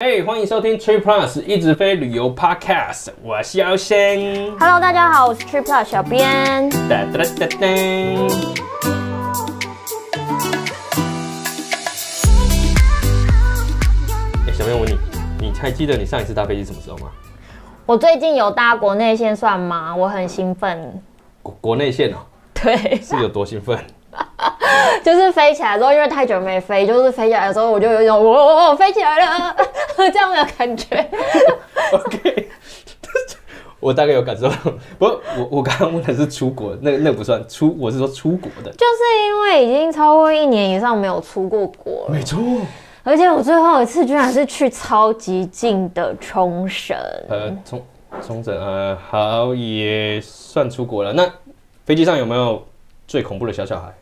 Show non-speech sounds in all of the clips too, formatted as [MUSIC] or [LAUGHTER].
嘿欢迎收听 Trip Plus 一直飞旅游 Podcast，我是姚先。Hello，大家好，我是 Trip Plus 小编。哒哒哒哒哒。哎，小编，我问你，你还记得你上一次搭飞机什么时候吗？我最近有搭国内线算吗？我很兴奋。国国内线哦，对，是有多兴奋？[LAUGHS] 就是飞起来之后，因为太久没飞，就是飞起来的时候我就有一种我我飞起来了 [LAUGHS] 这样的感觉。OK，[LAUGHS] 我大概有感受到。不过我我刚刚问的是出国，那那不算出，我是说出国的。就是因为已经超过一年以上没有出过国了，没错。而且我最后一次居然是去超级近的冲绳。呃，冲冲绳呃，好也算出国了。那飞机上有没有最恐怖的小小孩？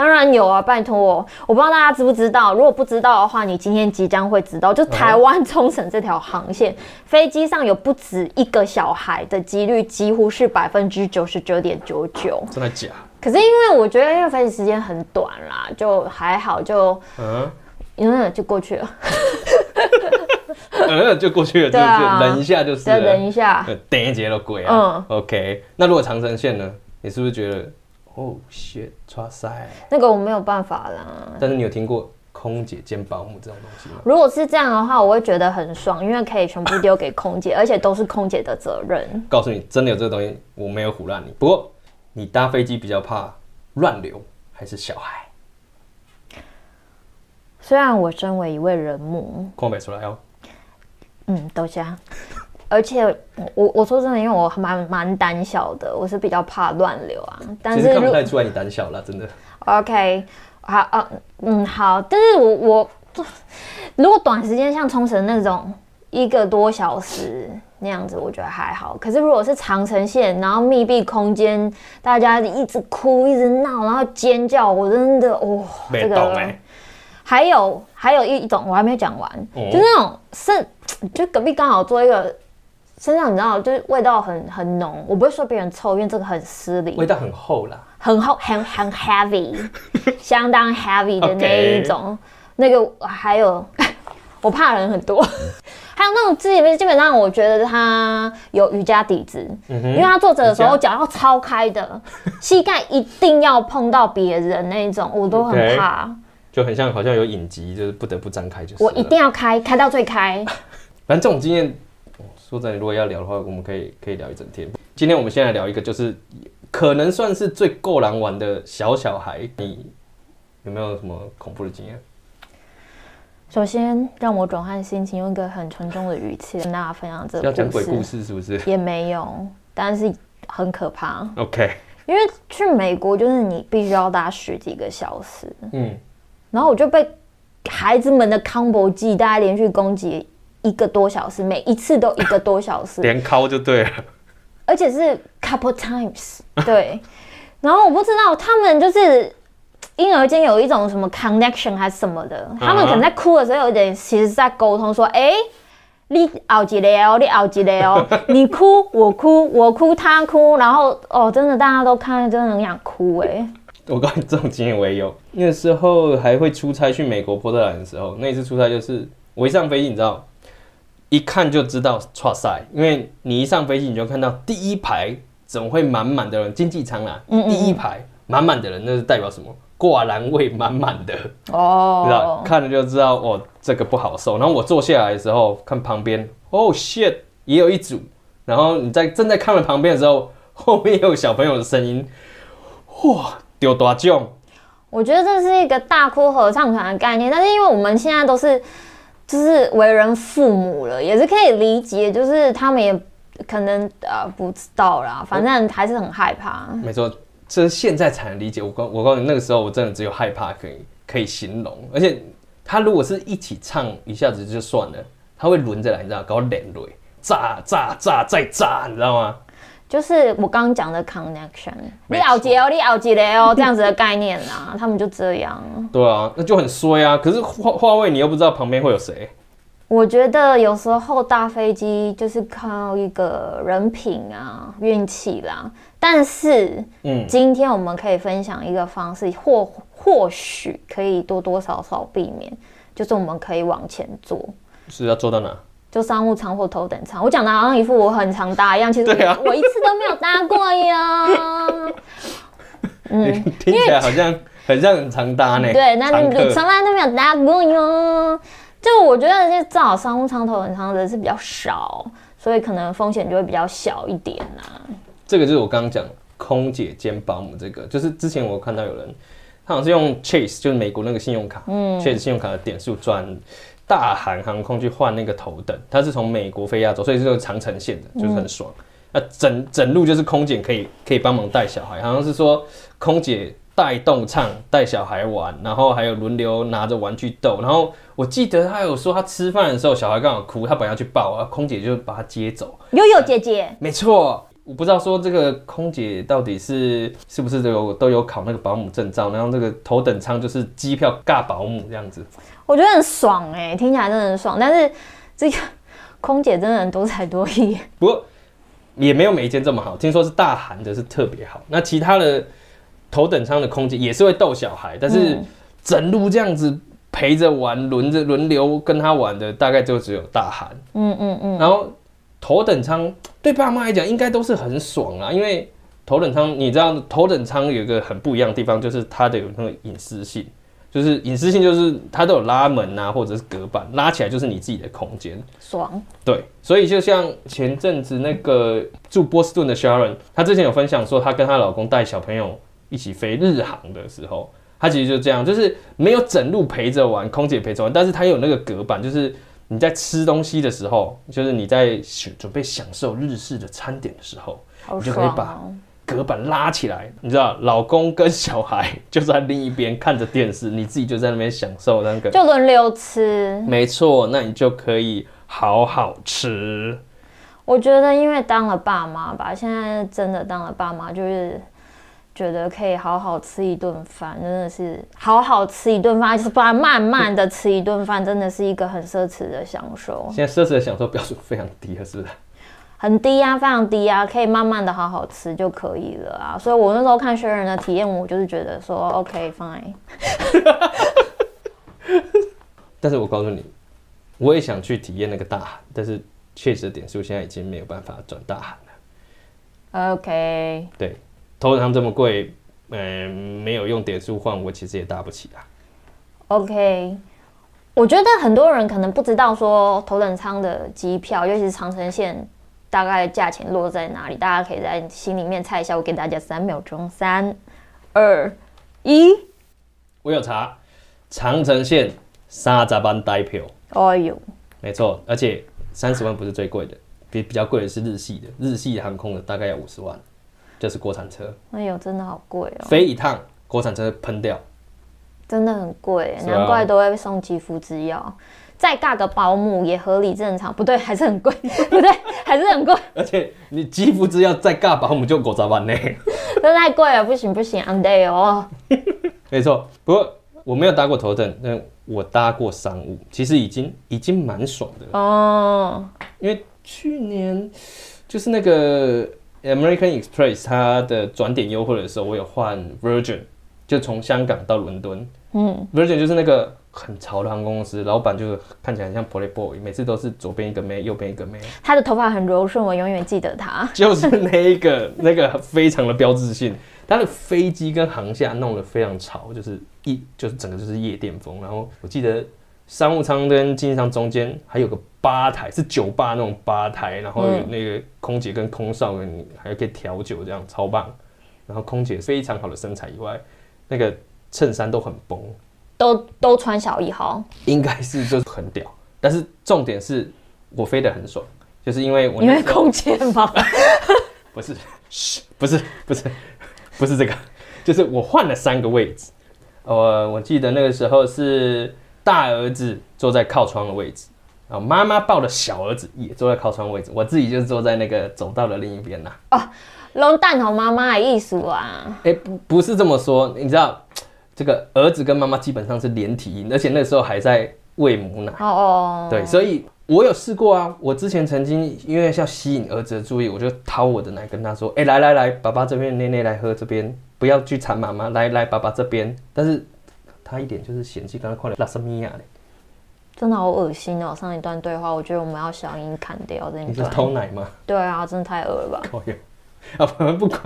当然有啊，拜托我，我不知道大家知不知道，如果不知道的话，你今天即将会知道，就台湾冲绳这条航线，飞机上有不止一个小孩的几率几乎是百分之九十九点九九。真的假？可是因为我觉得，因为飞行时间很短啦，就还好，就嗯，嗯就过去了，嗯，就过去了，就对啊是忍一下就是再了。忍一下。呃，等一节都鬼啊。嗯 OK，那如果长城线呢？你是不是觉得哦，shit，哇塞？那个我没有办法啦。但是你有听过空姐兼保姆这种东西吗？如果是这样的话，我会觉得很爽，因为可以全部丢给空姐，[LAUGHS] 而且都是空姐的责任。告诉你，真的有这个东西，我没有唬烂你。不过你搭飞机比较怕乱流还是小孩？虽然我身为一位人母，空白出来哦。嗯，都下。而且我我说真的，因为我蛮蛮胆小的，我是比较怕乱流啊。但是如太出来你胆小了，真的。OK，好啊，嗯好，但是我我如果短时间像冲绳那种一个多小时那样子，我觉得还好。可是如果是长城线，然后密闭空间，大家一直哭一直闹，然后尖叫，我真的哦、这个。还有还有一种我还没有讲完，哦就是那种是，就隔壁刚好做一个身上，你知道，就是味道很很浓。我不会说别人臭，因为这个很失礼，味道很厚啦。很厚很很 heavy，[LAUGHS] 相当 heavy 的那一种。那个还有，[LAUGHS] 我怕人很多。[LAUGHS] 还有那种自己基本上，我觉得他有瑜伽底子，因为他坐着的时候脚要超开的，膝盖一定要碰到别人那一种，我都很怕。就很像好像有隐疾，就是不得不张开，就是。我一定要开，开到最开。反正这种经验，说真的，如果要聊的话，我们可以可以聊一整天。今天我们先来聊一个，就是可能算是最够狼玩的小小孩。你有没有什么恐怖的经验？首先，让我转换心情，用一个很沉重的语气跟大家分享这要个要。讲鬼故事是不是也没有，但是很可怕。？OK，因为去美国就是你必须要搭十几个小时，嗯，然后我就被孩子们的 combo 技大家连续攻击一个多小时，每一次都一个多小时，[LAUGHS] 连敲就对了。而且是 couple times，对。然后我不知道他们就是婴儿间有一种什么 connection 还是什么的，他们可能在哭的时候有一点其实在沟通说，哎、你熬几雷哦，你熬几雷哦，[LAUGHS] 你哭我哭我哭他哭，然后哦，真的大家都看，真的很想哭哎、我告诉你，这种经验我也有。那时候还会出差去美国波特兰的时候，那一次出差就是我一上飞机，你知道，一看就知道错赛，因为你一上飞机你就看到第一排怎么会满满的人，经济舱啦，嗯嗯嗯第一排满满的人，那是代表什么？挂篮位满满的，知道哦，看了就知道哦，这个不好受。然后我坐下来的时候，看旁边，哦 shit，也有一组。然后你在正在看了旁边的时候，后面也有小朋友的声音，哇，丢大奖。我觉得这是一个大哭合唱团的概念，但是因为我们现在都是就是为人父母了，也是可以理解，就是他们也可能呃不知道啦，反正还是很害怕。没错，这是现在才能理解。我告我告诉你，那个时候我真的只有害怕可以可以形容。而且他如果是一起唱，一下子就算了，他会轮着来，你知道，搞连累，炸炸炸再炸，你知道吗？就是我刚刚讲的 connection，你熬结哦，你熬结嘞哦，[LAUGHS] 这样子的概念啦，他们就这样。对啊，那就很衰啊。可是话话位你又不知道旁边会有谁，我觉得有时候搭飞机就是靠一个人品啊、运气啦。但是嗯，今天我们可以分享一个方式，或或许可以多多少少避免，就是我们可以往前坐。是要坐到哪？就商务舱或头等舱。我讲的好像一副我很常搭一样，其实对啊我 [LAUGHS] 我一次都没有搭过呀。[LAUGHS] 嗯，听起来好像很像很常搭呢。对，那你从来都没有搭过哟。就我觉得就正好商务舱、头等舱的是比较少，所以可能风险就会比较小一点啦。这个就是我刚刚讲空姐兼保姆这个，就是之前我看到有人，他好像是用 Chase，就是美国那个信用卡，嗯，Chase 信用卡的点数转大韩航空去换那个头等，他是从美国飞亚洲，所以是个长城线的，就是很爽。那整整路就是空姐可以可以帮忙带小孩，好像是说空姐带动唱带小孩玩，然后还有轮流拿着玩具逗。然后我记得他有说他吃饭的时候小孩刚好哭，他本来要去抱，啊，空姐就把他接走。悠悠姐姐，没错，我不知道说这个空姐到底是是不是都有都有考那个保姆证照，然后这个头等舱就是机票尬保姆这样子。我觉得很爽哎、听起来真的很爽。但是这个空姐真的很多才多艺，不过也没有每一间这么好，听说是大韩的是特别好。那其他的头等舱的空姐也是会逗小孩，但是嗯整路这样子陪着玩，轮着轮流跟他玩的，大概就只有大韩。嗯嗯嗯，然后头等舱对爸妈来讲应该都是很爽啊，因为头等舱你知道头等舱有一个很不一样的地方，就是它的有那个隐私性，就是隐私性就是它都有拉门啊或者是隔板，拉起来就是你自己的空间。爽。对，所以就像前阵子那个住波士顿的 Sharon，她之前有分享说，她跟她老公带小朋友一起飞日航的时候，她其实就这样，就是没有整路陪着玩，空姐陪着玩，但是她有那个隔板，就是你在吃东西的时候，就是你在准备享受日式的餐点的时候，好你就可以把！隔板拉起来，你知道，老公跟小孩就在另一边看着电视，你自己就在那边享受那个。就轮流吃。没错，那你就可以好好吃。我觉得，因为当了爸妈吧，现在真的当了爸妈，就是觉得可以好好吃一顿饭，真的是好好吃一顿饭，就是不然慢慢的吃一顿饭，真的是一个很奢侈的享受，现在奢侈的享受标准非常低了，是不是？很低啊，非常低啊，可以慢慢的好好吃就可以了啊。所以我那时候看学人的体验，我就是觉得说，OK fine，但是我告诉你，我也想去体验那个大韩，但是确实点数现在已经没有办法转大韩了。OK，对，头等舱这么贵，嗯、没有用点数换，我其实也搭不起啊。OK，我觉得很多人可能不知道说头等舱的机票，尤其是长城线，大概价钱落在哪里。大家可以在心里面猜一下，我给大家三秒钟，三、二、一。我有查，长城线三十班代票，哎呦，没错，而且三十万不是最贵的，比比较贵的是日系的，日系航空的大概要五十万，就是国产车，哎呦，真的好贵哦，飞一趟国产车喷掉。真的很贵，难怪都会送肌肤之药。再尬个保姆也合理正常，不对，还是很贵，[LAUGHS] 不对，还是很贵，而且你肌肤之要再尬保姆就狗杂万呢。[LAUGHS] 这太贵了，不行不行，I'm day 哦。[LAUGHS] 没错，不过我没有搭过头等，但我搭过商务，其实已经已经蛮爽的了。哦，因为去年就是那个 American Express 它的转点优惠的时候，我有换 Virgin，就从香港到伦敦。嗯，Virgin 就是那个很潮的航空公司，老板就是看起来很像 Playboy，每次都是左边一个妹，右边一个妹，他的头发很柔顺，我永远记得他。[LAUGHS] 就是那一个那个非常的标志性。他的飞机跟航厦弄得非常潮，就是一就是整个就是夜店风。然后我记得商务舱跟经济舱中间还有个吧台，是酒吧那种吧台，然后有那个空姐跟空少跟你还可以调酒，这样超棒。然后空姐非常好的身材以外，那个衬衫都很崩，都都穿小一号，应该是就是很屌。但是重点是我飞得很爽，就是因为我因为空姐嘛。[LAUGHS] 不是，不是，不是，不是这个，就是我换了三个位置。呃，我记得那个时候是大儿子坐在靠窗的位置，啊，妈妈抱的小儿子也坐在靠窗位置，我自己就坐在那个走道的另一边啦。龙蛋头妈妈的意思啊，哎、不，不是这么说，你知道，这个儿子跟妈妈基本上是连体婴，而且那时候还在喂母奶。哦哦，对，所以我有试过啊。我之前曾经因为要吸引儿子的注意，我就掏我的奶跟他说：“哎、来来来，爸爸这边，奶奶来喝这边，不要去缠妈妈，来来，爸爸这边。”但是他一点就是嫌弃，刚刚快点拉什米亚嘞，真的好恶心哦！上一段对话，我觉得我们要小音砍掉这一你是。偷奶吗？对啊，真的太恶了吧？啊，反正不管，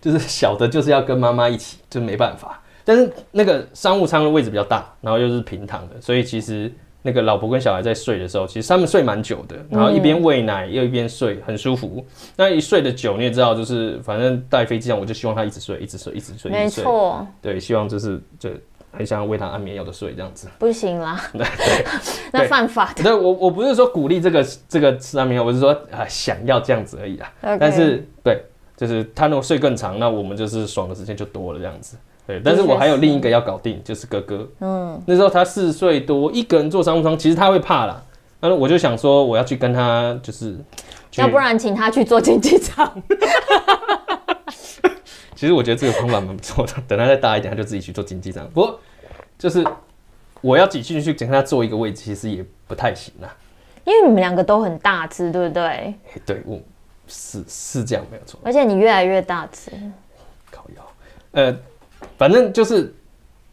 就是小的，就是要跟妈妈一起，就没办法。但是那个商务舱的位置比较大，然后又是平躺的，所以其实那个老婆跟小孩在睡的时候，其实他们睡蛮久的，然后一边喂奶又一边睡，很舒服。那一睡的久，你也知道，就是反正带飞机上，我就希望他一直睡，一直睡，一直睡，一没。错，对，希望就是就很想喂他安眠药的睡这样子。不行啦，[LAUGHS] 对，[LAUGHS] 那犯法的。对我我不是说鼓励这个这个吃安眠药，我是说啊想要这样子而已啊。但是对，就是他如果睡更长，那我们就是爽的时间就多了这样子。对，但是我还有另一个要搞定，就是哥哥。嗯，那时候他四岁多，一个人坐商务舱，其实他会怕啦。那我就想说，我要去跟他就是，要不然请他去做经济舱。[LAUGHS] 其实我觉得这个方法蛮不错的。等他再大一点，他就自己去做经济舱。不过就是我要挤进去跟他坐一个位置，其实也不太行啊。因为你们两个都很大只，对不对？嘿对我是是这样没有错。而且你越来越大只，靠腰，呃，反正就是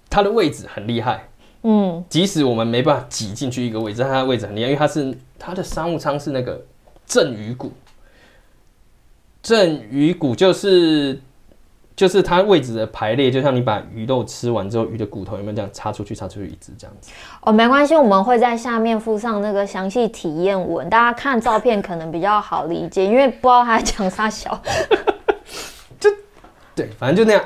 它的位置很厉害。嗯，即使我们没办法挤进去一个位置，但它的位置很厉害，因为它是它的商务舱是那个正鱼骨，正鱼骨就是就是它位置的排列，就像你把鱼肉吃完之后，鱼的骨头有没有这样插出去，插出去一只这样子？哦，没关系，我们会在下面附上那个详细体验文，大家看照片可能比较好理解，因为不知道他讲啥小。[LAUGHS] 就对，反正就那样。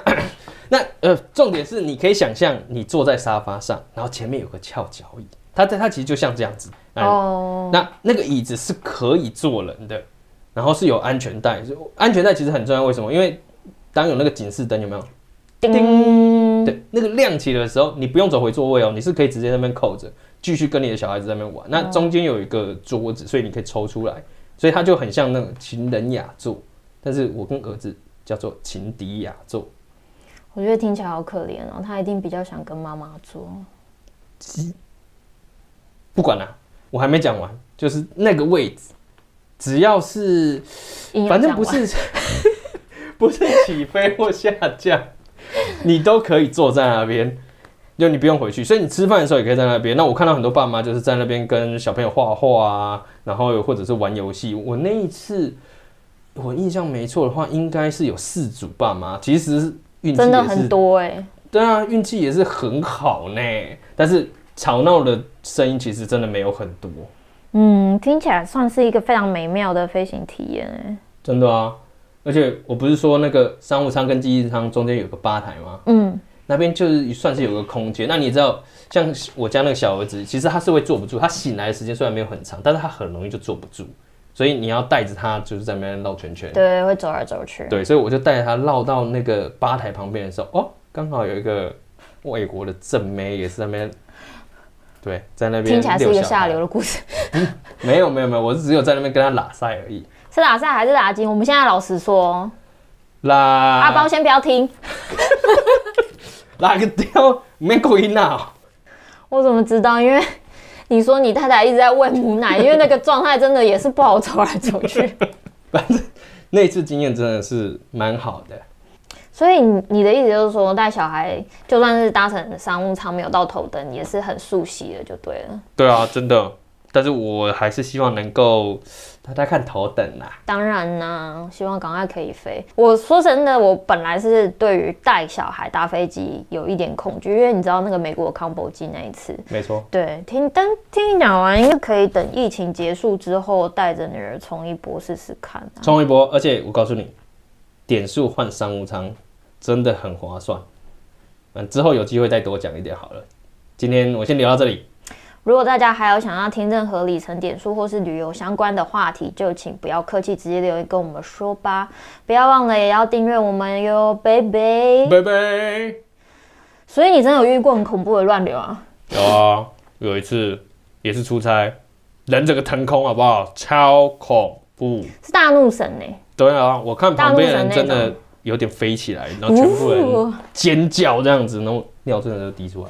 那呃，重点是你可以想象你坐在沙发上，然后前面有个翘脚椅，它它它其实就像这样子。嗯哦，那那个椅子是可以坐人的，然后是有安全带，就安全带其实很重要。为什么？因为当有那个警示灯有没有？叮，对，那个亮起的时候，你不用走回座位哦，你是可以直接在那边扣着，继续跟你的小孩子在那边玩。那中间有一个桌子，所以你可以抽出来，所以它就很像那种情人雅座。但是我跟儿子叫做情敌雅座，我觉得听起来好可怜哦，他一定比较想跟妈妈做。不管啦、我还没讲完，就是那个位置，只要是反正不是 [LAUGHS] 不是起飞或下降，你都可以坐在那边，就你不用回去。所以你吃饭的时候也可以在那边。那我看到很多爸妈就是在那边跟小朋友画画啊，然后或者是玩游戏。我那一次我印象没错的话，应该是有四组爸妈，其实运气真的很多哎、对啊，运气也是很好呢。但是吵闹的声音其实真的没有很多，嗯，听起来算是一个非常美妙的飞行体验哎、真的啊。而且我不是说那个商务舱跟经济舱中间有个吧台吗？嗯，那边就是算是有个空间。那你知道，像我家那个小儿子，其实他是会坐不住，他醒来的时间虽然没有很长，但是他很容易就坐不住，所以你要带着他就是在那边绕圈圈。对，会走来走去。对，所以我就带着他绕到那个吧台旁边的时候，哦，刚好有一个外国的正妹也是在那边，对，在那边听起来是一个下流的故事，[LAUGHS] 没有没有没有，我是只有在那边跟他拉塞而已。是 [LAUGHS] 拉赛还是拉筋？我们现在老实说，拉阿包先不要听，[LAUGHS] 拉个雕，没口音啊！我怎么知道？因为你说你太太一直在喂母奶，因为那个状态真的也是不好走来走去。[LAUGHS] 反正那次经验真的是蛮好的。所以你你的意思就是说，带小孩就算是搭乘商务舱没有到头等，也是很熟悉的，就对了。对啊，真的。但是我还是希望能够大家看头等啦。当然啦，希望赶快可以飞。我说真的，我本来是对于带小孩搭飞机有一点恐惧，因为你知道那个美国康博机那一次，没错，对，听但听你讲完，应该可以等疫情结束之后，带着女儿冲一波试试看啊。冲一波。而且我告诉你，点数换商务舱真的很划算。嗯，之后有机会再多讲一点好了。今天我先聊到这里。如果大家还有想要听任何里程点数或是旅游相关的话题，就请不要客气，直接留言跟我们说吧。不要忘了也要订阅我们哟，baby。拜拜。所以你真的有遇过很恐怖的乱流啊？有啊，有一次也是出差，人整个腾空，好不好？超恐怖。是大怒神呢、对啊，我看旁边人真的有点飞起来，然后全部人哦尖叫这样子，然后尿真的就滴出来。